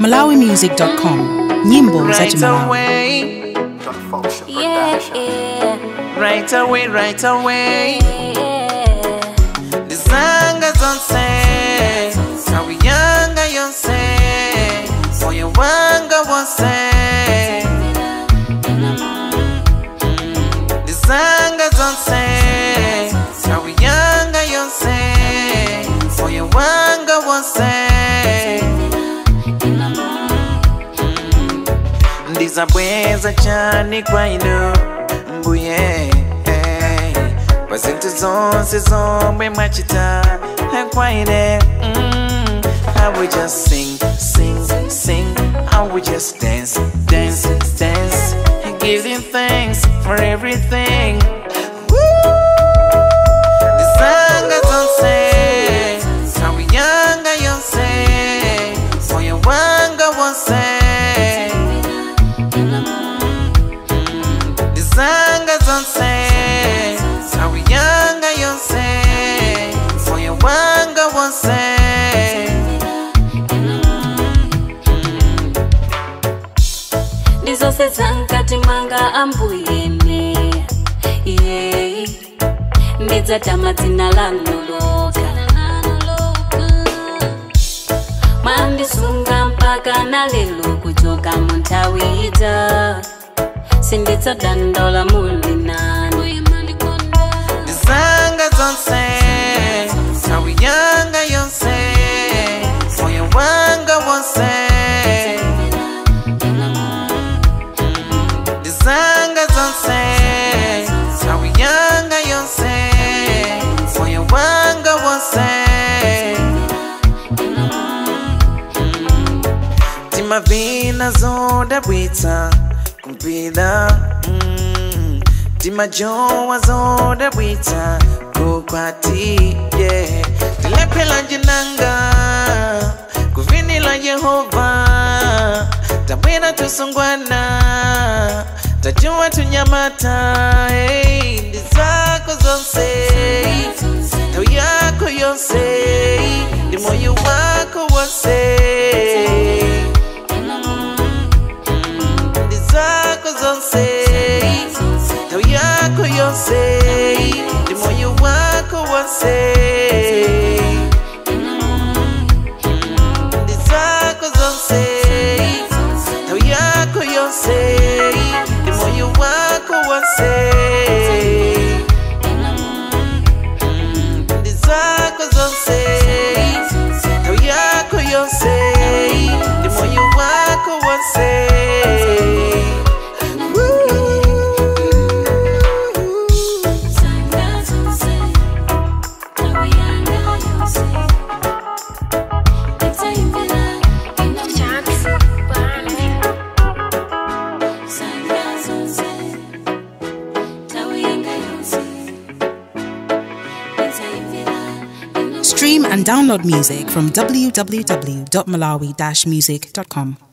malawimusic.com nyimbo za Right chimalawi away, Yeah, yeah, right away, right away. yeah. Ndizanga zonse, sawi yanga yonse, moyo wanga wonse. Ndizanga zonse, sawi yanga yonse, moyo wanga wonse. ndizabweza cyane kwa ino. Mbuye pazintu zonse zomwe mwachita kwa ine. Mm, I will just sing, sing, sing. I will just dance, dance, dance. And you thanks for everything. Wonse kusedza mkati manga ambuyemi ye ndidzatama dzina lanuluka mwandisunga mpaka nalelo kuchoka munthawi idza sinditsadandola muli timavina zodabwitsa kumpira mm. timajowa zodabwitsa kukwati yeah. tilephera njinanga kuvinila yehova tabwera tusungwana tajuwa tunyamata hey. Yako yonse ndi moyo wako wonse ndi stream and download music from www.malawi-music.com